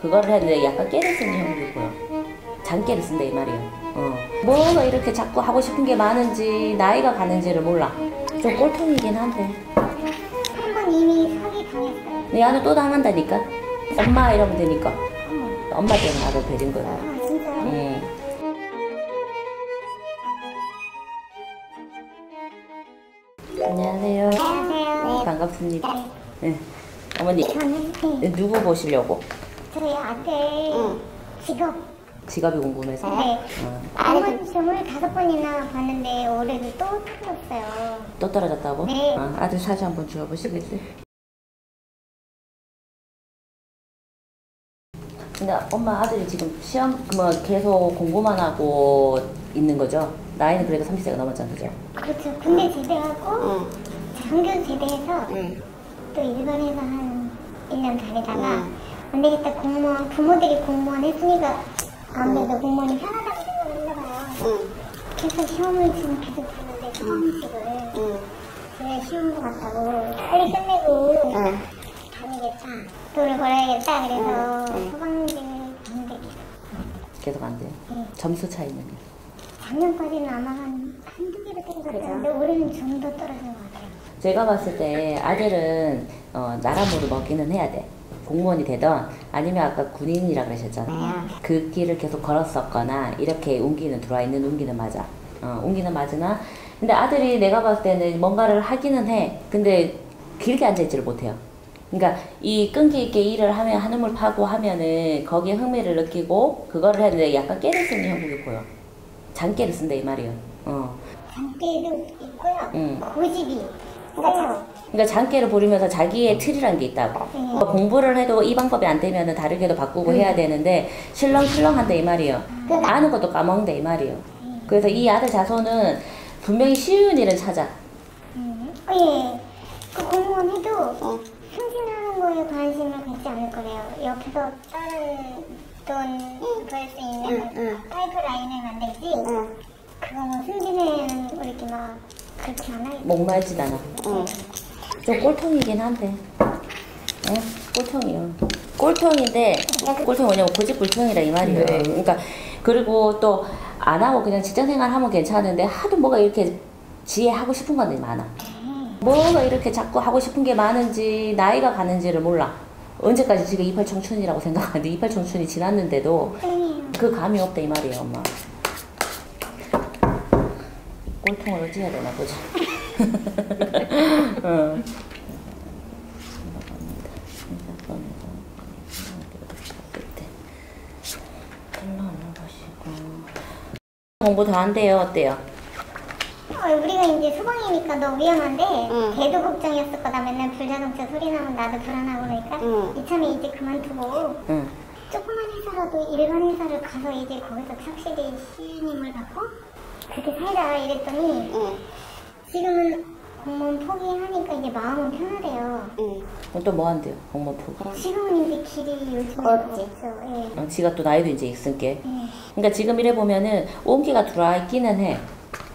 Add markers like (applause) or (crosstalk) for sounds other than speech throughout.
그거를 했는데 약간 깨를 쓰는 형국이 보여. 장깨를 쓴다 이 말이에요. 어. 뭐가 이렇게 자꾸 하고 싶은 게 많은지 나이가 가는지를 몰라. 좀 꼴통이긴 한데. 한 번 이미 사기 당했어요. 내 아들 또 당한다니까. 엄마 이러면 되니까. 엄마 때문에 아들 베린 거야. 아 진짜요? 음. 안녕하세요. 안녕하세요. 반갑습니다. 네. 네. 어머니 저는 네, 누구 보시려고? 저희 아들 직업 직업이 궁금해서. 네. 어. 한번 시험을 다섯 번이나 봤는데 올해도 또 틀렸어요. 또 떨어졌다고? 네. 어, 아들 사진 한번 주워보시겠어요? 근데 엄마 아들이 지금 시험 뭐 계속 공부만 하고 있는 거죠? 나이는 그래도 30세가 넘었잖아, 그죠? 그렇죠. 군대 제대하고 장교 제대해서 또 일본에서 한 1년 다니다가 안 되겠다. 공무원 부모들이 공무원 했으니까 아무래도 공무원이 편하다고 생각을 했나 봐요. 그래서 시험을 지금 계속 보는데 수강식을. 제가 시험도 봤다고 빨리 끝내고 다니겠다. 돈을 벌어야겠다. 그래서 봤는데 계속 안 돼요. 네. 점수 차이는. 작년까지는 아마 한 한두 개로 떨어졌는데 올해는 좀 더 떨어진 것 같아요. 제가 봤을 때 아들은 어, 나라모를 먹기는 해야 돼. 공무원이 되던 아니면 아까 군인이라 그러셨잖아요. 그 길을 계속 걸었었거나 이렇게 운기는 들어와 있는 운기는 맞아. 어, 운기는 맞으나 근데 아들이 내가 봤을 때는 뭔가를 하기는 해. 근데 길게 앉아있지를 못해요. 그러니까 이 끈기 있게 일을 하면 한음을 파고 하면은 거기에 흥미를 느끼고 그거를 했는데 약간 깨를 쓰는 형국이 보여. 장깨를 쓴다 이 말이에요. 어. 장대도 있고요. 음. 고집이 세요. 그러니까 장기를 부리면서 자기의 틀이란 게 있다고. 음. 어, 공부를 해도 이 방법이 안 되면 다르게도 바꾸고 해야 되는데 실렁실렁한다 이 말이에요. 아는 것도 까먹는다 이 말이에요. 그래서 이 아들 자손은 분명히 쉬운 일을 찾아. 음. 어, 예. 그 공무원 해도 승진하는 거에 관심을 갖지 않을 거래요. 옆에서 다른 돈 벌 수 있는 파이프 라인을 만들지. 그거 뭐 승진에는 뭐 이렇게 막 그렇게 안 하겠죠. 목말진 않아. 좀 꼴통이긴 한데. 어? 꼴통이요. 꼴통인데 꼴통이 뭐냐면 고집불통이라 이 말이에요. 그러니까 그리고 또 안 하고 그냥 직장생활 하면 괜찮은데 하도 뭐가 이렇게 지혜 하고 싶은 것들이 많아. 뭐가 이렇게 자꾸 하고 싶은 게 많은지 나이가 가는지를 몰라. 언제까지 지금 이팔 청춘이라고 생각하는데 이팔 청춘이 지났는데도. 그 감이 없다 이 말이에요, 엄마. 꼴통을 어찌 해야 되나 보자. 어. 공부 더안 돼요, 어때요? 어, 우리가 이제 소방이니까 너 위험한데 걔도 걱정이었을 거다 맨날 불자동차 소리 나면 나도 불안하고 그러니까 이참에 이제 그만두고 응. 조그만 회사라도 일반 회사를 가서 이제 거기서 착실히 신임을 받고 그렇게 살자 이랬더니 공무원 포기하니까 이제 마음은 편하대요 그럼 또뭐 한대요, 공무원 포기? 지금은 이제 길이 요즘에 없죠 예. 어, 지가 또 나이도 이제 있으니까. 예. 그러니까 지금 이래 보면은 온기가 들어와 있기는 해.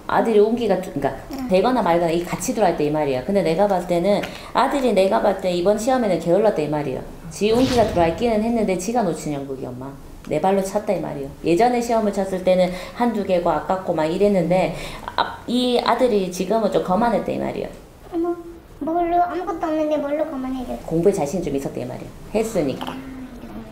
아들이 온기가 두- 그러니까 되거나 말거나 이 같이 들어와 있다 이 말이야. 근데 내가 봤을 때는 아들이 내가 봤을 때 이번 시험에는 게을렀다 이 말이야. 지 온기가 들어와 있기는 했는데 지가 놓친 연극이 엄마. 내 발로 찼다 이 말이야. 예전에 시험을 쳤을 때는 한두 개고 아깝고 막 이랬는데 아, 이 아들이 지금은 좀 거만했다 이 말이야. 어머 뭘로 아무것도 없는데 뭘로 그만해줘 공부에 자신이 좀 있었다 이 말이야. 했으니까.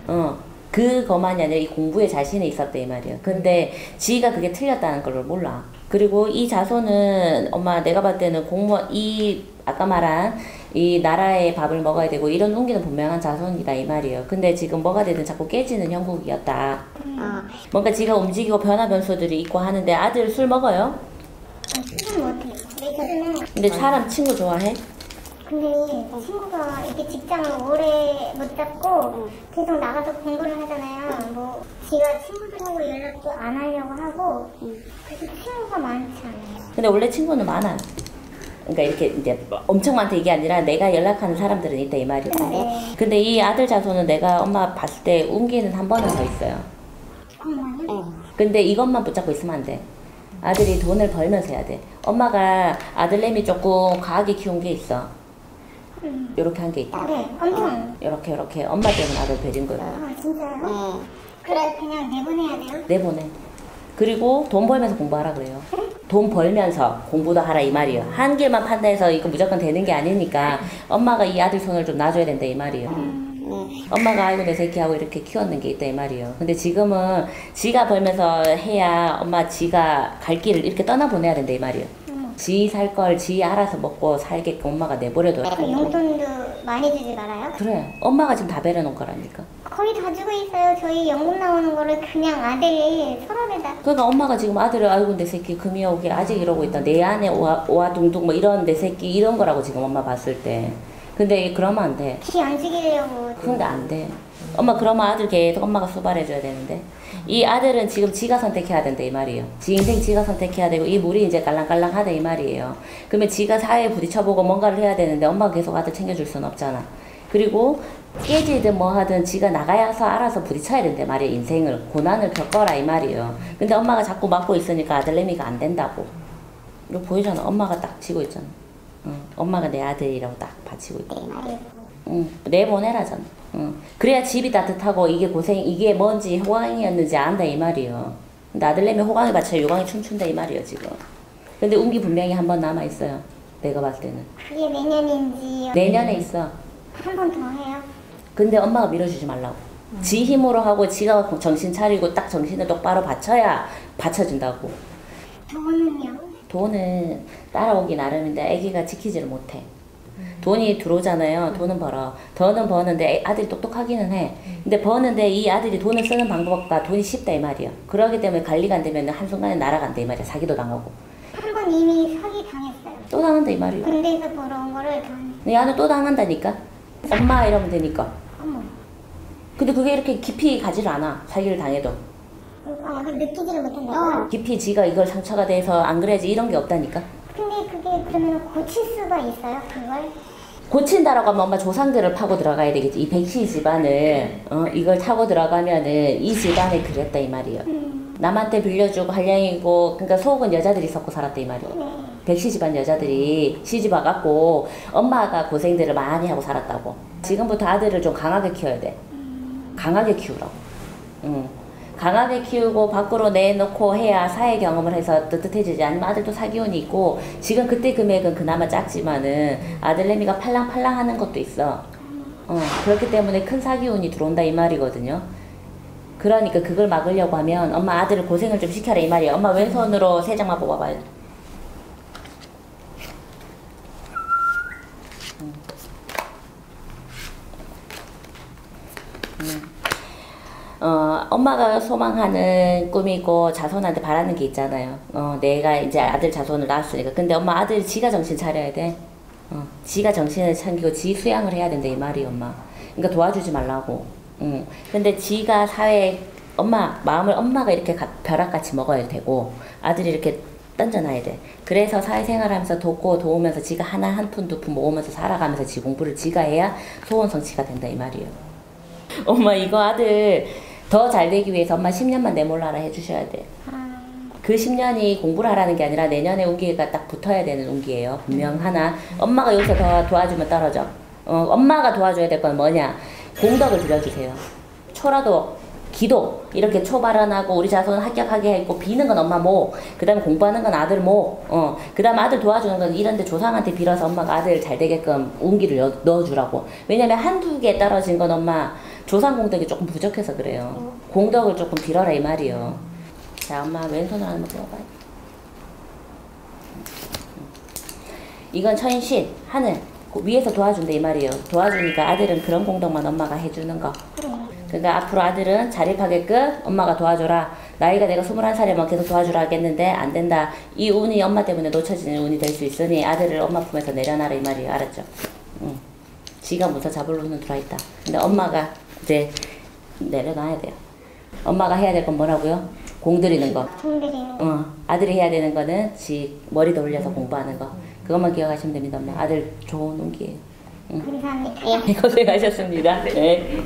어. 그 거만이 아니라 이 공부에 자신이 있었다 이 말이야. 근데 지가 그게 틀렸다는 걸 몰라. 그리고 이 자손은 엄마 내가 봤을 때는 공무원 이 아까 말한 이 나라의 밥을 먹어야 되고 이런 운기는 분명한 자손이다 이 말이에요. 근데 지금 뭐가 되든 자꾸 깨지는 형국이었다. 뭔가 지가 움직이고 변화 변수들이 있고 하는데 아들 술 먹어요? 저는 근데 사람 친구 좋아해? 근데 친구가 이렇게 직장을 오래 못 잡고 계속 나가서 공부를 하잖아요. 뭐 지가 친구들하고 연락도 안 하려고 하고 그래서 친구가 많지 않아요. 근데 원래 친구는 많아. 그러니까 이렇게 이제 엄청 많다 이게 아니라 내가 연락하는 사람들은 있다 이 말이야. 네. 근데 이 아들 자손은 내가 엄마 봤을 때 운기는 한 번은 더 있어요. 정말요? 근데 이것만 붙잡고 있으면 안 돼. 아들이 돈을 벌면서 해야 돼. 엄마가 아들내미 조금 과하게 키운 게 있어. 이렇게 한 게 있다. 네, 엄청. 이렇게 이렇게 엄마 때문에 아들 베린 거예요. 아, 진짜요? 그래, 그냥 내보내야 돼요? 내보내. 그리고 돈 벌면서 공부하라 그래요. 돈 벌면서 공부도 하라 이 말이에요. 한 길만 판단해서 이거 무조건 되는 게 아니니까 엄마가 이 아들 손을 좀 놔줘야 된다 이 말이에요. 엄마가 아이고 내 새끼하고 이렇게 키웠는 게 있다 이 말이에요. 근데 지금은 지가 벌면서 해야 엄마 지가 갈 길을 이렇게 떠나보내야 된다 이 말이에요. 지 살 걸 지 알아서 먹고 살게끔 엄마가 내버려둬. 그 용돈도 많이 주지 말아요? 그래. 엄마가 지금 다 베려놓은 거라니까. 거의 다 주고 있어요. 저희 연금 나오는 거를 그냥 아들이 서랍에다. 그러니까 엄마가 지금 아들을 아이고 내 새끼 금이 오게 아직 이러고 있다. 내 안에 오와, 오와둥둥 뭐 이런 내 새끼 이런 거라고 지금 엄마 봤을 때. 근데 그러면 안 돼. 기안 죽이려고. 근데 안 돼. 엄마 그러면 아들 계속 엄마가 수발해줘야 되는데. 이 아들은 지금 지가 선택해야 된다 이 말이에요. 지 인생 지가 선택해야 되고 이 물이 이제 깔랑깔랑하다 이 말이에요. 그러면 지가 사회에 부딪혀보고 뭔가를 해야 되는데 엄마가 계속 아들 챙겨줄 수는 없잖아. 그리고 깨지든 뭐 하든 지가 나가서 알아서 부딪혀야 된대 말이에요 인생을. 고난을 겪어라 이 말이에요. 근데 엄마가 자꾸 막고 있으니까 아들내미가 안 된다고. 이거 보이잖아. 엄마가 딱 치고 있잖아. 응. 엄마가 내 아들이라고 딱 받치고 있고. 응. 내보내라잖아. 응. 그래야 집이 따뜻하고 이게 고생 이게 뭔지 호강이었는지 안다 이 말이에요. 근데 아들내미 호강에 맞춰 요강이 춤춘다 이 말이에요 지금. 근데 운기 분명히 한 번 남아 있어요. 내가 봤을 때는. 그게 내년인지 내년에 있어. 한 번 더 해요. 근데 엄마가 밀어주지 말라고. 지 힘으로 하고 지가 정신 차리고 딱 정신을 똑바로 받쳐야 받쳐준다고. 돈은요? 돈은 따라오기 나름인데 아기가 지키지를 못해. 돈이 들어오잖아요. 돈은 벌어. 더는 버는데 애- 아들이 똑똑하기는 해. 근데 버는데 이 아들이 돈을 쓰는 방법과 돈이 쉽다 이 말이야. 그러기 때문에 관리가 안 되면 한순간에 날아간다 이 말이야. 사기도 당하고. 한 번 이미 사기 당했어요. 또 당한다 이 말이야. 군대에서 벌어온 거를 다. 근데 야는 또 당한다니까. 엄마 이러면 되니까. 어머. 근데 그게 이렇게 깊이 가지를 않아. 사기를 당해도. 아, 느끼지를 못한다고요? 깊이 지가 이걸 상처가 돼서 안 그래야지 이런 게 없다니까. 근데 그게 그러면 고칠 수가 있어요? 그걸? 고친다라고 하면 엄마 조상들을 파고 들어가야 되겠지. 이 백씨 집안을 어, 이걸 타고 들어가면은 이 집안에 그랬다 이 말이에요. 남한테 빌려주고 한량이고 그러니까 속은 여자들이 섞고 살았다 이 말이에요. 네. 백씨 집안 여자들이 시집 와갖고 엄마가 고생들을 많이 하고 살았다고. 지금부터 아들을 좀 강하게 키워야 돼. 강하게 키우라고. 응. 강하게 키우고 밖으로 내놓고 해야 사회 경험을 해서 뜨뜻해지지 아니면 아들도 사기운이 있고 지금 그때 금액은 그나마 작지만은 아들내미가 팔랑팔랑 하는 것도 있어 어, 그렇기 때문에 큰 사기운이 들어온다 이 말이거든요 그러니까 그걸 막으려고 하면 엄마 아들을 고생을 좀 시켜라 이 말이야 엄마 왼손으로 세 장만 뽑아봐요 어, 엄마가 소망하는 꿈이고 자손한테 바라는 게 있잖아요. 어, 내가 이제 아들 자손을 낳았으니까. 근데 엄마 아들 지가 정신 차려야 돼. 어, 지가 정신을 차리고 지 수양을 해야 된다 이 말이 엄마. 그러니까 도와주지 말라고. 응. 근데 지가 사회 엄마 마음을 엄마가 이렇게 가- 벼락같이 먹어야 되고 아들이 이렇게 던져놔야 돼. 그래서 사회생활하면서 돕고 도우면서 지가 하나 한 푼 두 푼 모으면서 살아가면서 지 공부를 지가 해야 소원 성취가 된다 이 말이에요. 엄마 이거 아들 더 잘 되기 위해서 엄마 10년만 내몰라라 해주셔야 돼. 아, 그 10년이 공부를 하라는 게 아니라 내년에 운기가 딱 붙어야 되는 운기예요. 분명 하나. 엄마가 여기서 더 도와주면 떨어져. 어, 엄마가 도와줘야 될 건 뭐냐? 공덕을 들여주세요. 초라도, 기도 이렇게 초발언하고 우리 자손 합격하게 했고 비는 건 엄마 모, 그다음에 공부하는 건 아들 모, 어, 그다음 아들 도와주는 건 이런데 조상한테 빌어서 엄마가 아들 잘 되게끔 운기를 여- 넣어주라고. 왜냐면 한두 개 떨어진 건 엄마 조상 공덕이 조금 부족해서 그래요. 공덕을 조금 빌어라 이 말이요. 자, 엄마 왼손으로 한번 뽑아봐요. 이건 천신, 하늘. 그 위에서 도와준다 이 말이에요. 도와주니까 아들은 그런 공덕만 엄마가 해주는 거. 그러니까 앞으로 아들은 자립하게끔 엄마가 도와줘라. 나이가 내가 21살이면 계속 도와주라 하겠는데 안 된다. 이 운이 엄마 때문에 놓쳐지는 운이 될 수 있으니 아들을 엄마 품에서 내려놔라 이 말이에요. 알았죠? 응. 지가 무서 잡을 운은 들어있다. 근데 엄마가 이제 내려놔야 돼요. 엄마가 해야 될 건 뭐라고요? 공들이는 거. 돈들이는 거. 어, 아들이 해야 되는 거는 지 머리 돌려서 공부하는 거. 그것만 기억하시면 됩니다. 엄마. 아들 좋은 운기예요. 감사합니다. (laughs) 고생하셨습니다. 네.